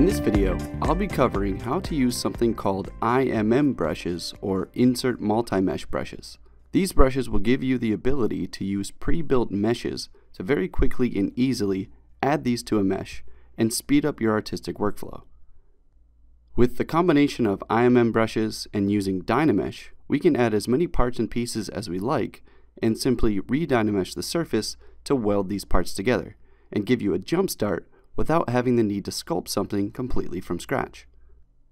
In this video, I'll be covering how to use something called IMM brushes or Insert Multi-Mesh brushes. These brushes will give you the ability to use pre-built meshes to very quickly and easily add these to a mesh and speed up your artistic workflow. With the combination of IMM brushes and using Dynamesh, we can add as many parts and pieces as we like and simply re-Dynamesh the surface to weld these parts together and give you a jump start without having the need to sculpt something completely from scratch.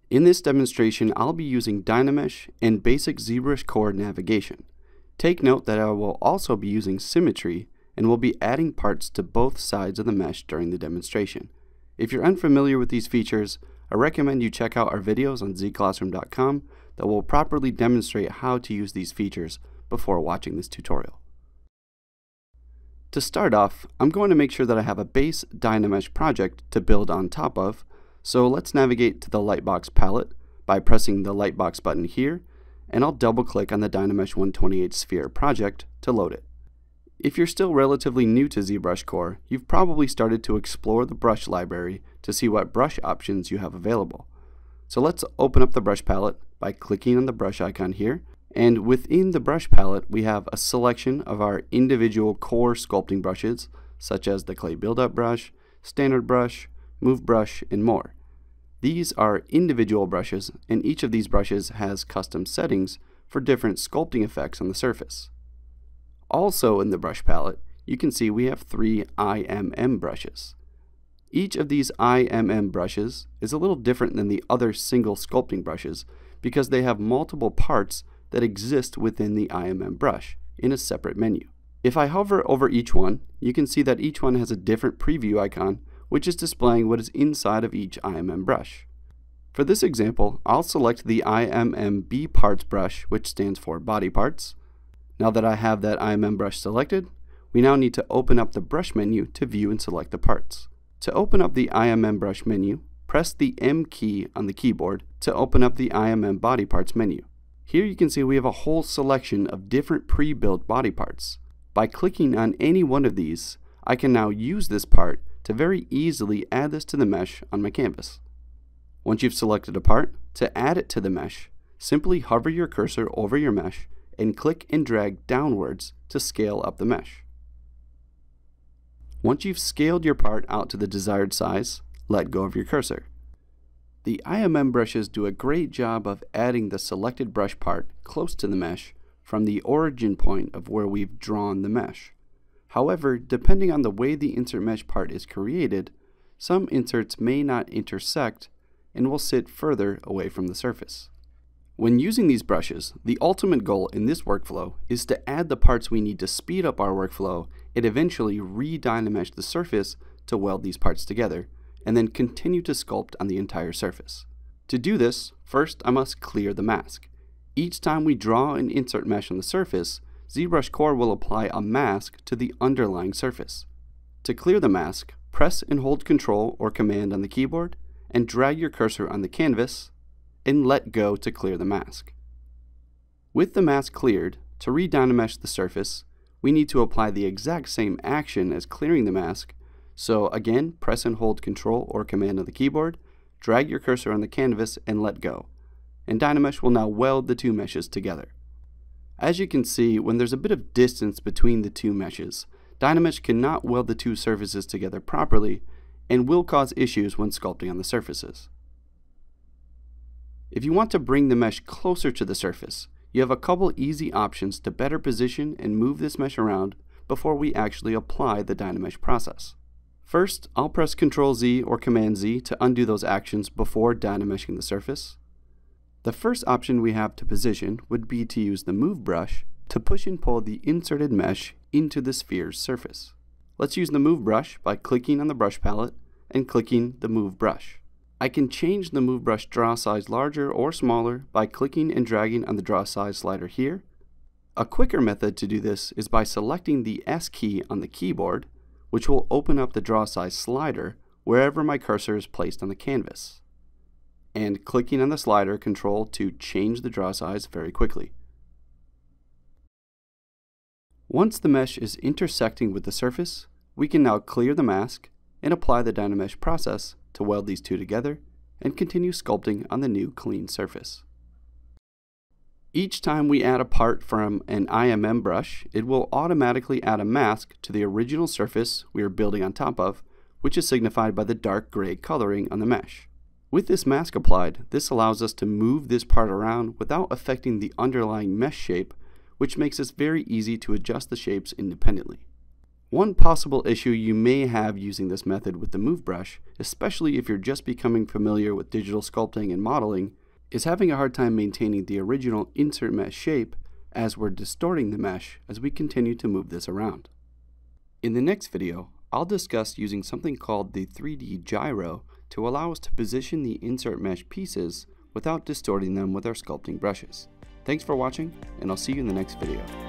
In this demonstration, I'll be using Dynamesh and basic ZBrush Core navigation. Take note that I will also be using symmetry and will be adding parts to both sides of the mesh during the demonstration. If you're unfamiliar with these features, I recommend you check out our videos on zclassroom.com that will properly demonstrate how to use these features before watching this tutorial. To start off, I'm going to make sure that I have a base Dynamesh project to build on top of, so let's navigate to the Lightbox palette by pressing the Lightbox button here, and I'll double click on the Dynamesh 128 Sphere project to load it. If you're still relatively new to ZBrush Core, you've probably started to explore the brush library to see what brush options you have available. So let's open up the brush palette by clicking on the brush icon here and within the brush palette, we have a selection of our individual core sculpting brushes, such as the clay buildup brush, standard brush, move brush, and more. These are individual brushes, and each of these brushes has custom settings for different sculpting effects on the surface. Also in the brush palette, you can see we have three IMM brushes. Each of these IMM brushes is a little different than the other single sculpting brushes because they have multiple parts that exist within the IMM brush in a separate menu. If I hover over each one, you can see that each one has a different preview icon which is displaying what is inside of each IMM brush. For this example, I'll select the IMM B parts brush, which stands for body parts. Now that I have that IMM brush selected, we now need to open up the brush menu to view and select the parts. To open up the IMM brush menu, press the M key on the keyboard to open up the IMM body parts menu. Here you can see we have a whole selection of different pre-built body parts. By clicking on any one of these, I can now use this part to very easily add this to the mesh on my canvas. Once you've selected a part, to add it to the mesh, simply hover your cursor over your mesh and click and drag downwards to scale up the mesh. Once you've scaled your part out to the desired size, let go of your cursor. The IMM brushes do a great job of adding the selected brush part close to the mesh from the origin point of where we've drawn the mesh. However, depending on the way the insert mesh part is created, some inserts may not intersect and will sit further away from the surface. When using these brushes, the ultimate goal in this workflow is to add the parts we need to speed up our workflow and eventually re-dynamesh the surface to weld these parts together, and then continue to sculpt on the entire surface. To do this, first I must clear the mask. Each time we draw and insert mesh on the surface, ZBrush Core will apply a mask to the underlying surface. To clear the mask, press and hold Ctrl or Command on the keyboard and drag your cursor on the canvas and let go to clear the mask. With the mask cleared, to re-dynamesh the surface, we need to apply the exact same action as clearing the mask so again, press and hold Control or Command on the keyboard, drag your cursor on the canvas and let go. And Dynamesh will now weld the two meshes together. As you can see, when there's a bit of distance between the two meshes, Dynamesh cannot weld the two surfaces together properly and will cause issues when sculpting on the surfaces. If you want to bring the mesh closer to the surface, you have a couple easy options to better position and move this mesh around before we actually apply the Dynamesh process. First, I'll press Ctrl Z or Command Z to undo those actions before dynameshing the surface. The first option we have to position would be to use the Move brush to push and pull the inserted mesh into the sphere's surface. Let's use the Move brush by clicking on the brush palette and clicking the Move brush. I can change the Move brush draw size larger or smaller by clicking and dragging on the draw size slider here. A quicker method to do this is by selecting the S key on the keyboard which will open up the draw size slider wherever my cursor is placed on the canvas, and clicking on the slider control to change the draw size very quickly. Once the mesh is intersecting with the surface, we can now clear the mask and apply the Dynamesh process to weld these two together and continue sculpting on the new clean surface. Each time we add a part from an IMM brush, it will automatically add a mask to the original surface we are building on top of, which is signified by the dark gray coloring on the mesh. With this mask applied, this allows us to move this part around without affecting the underlying mesh shape, which makes it very easy to adjust the shapes independently. One possible issue you may have using this method with the move brush, especially if you're just becoming familiar with digital sculpting and modeling, is having a hard time maintaining the original insert mesh shape as we're distorting the mesh as we continue to move this around. In the next video, I'll discuss using something called the 3D gizmo to allow us to position the insert mesh pieces without distorting them with our sculpting brushes. Thanks for watching, and I'll see you in the next video.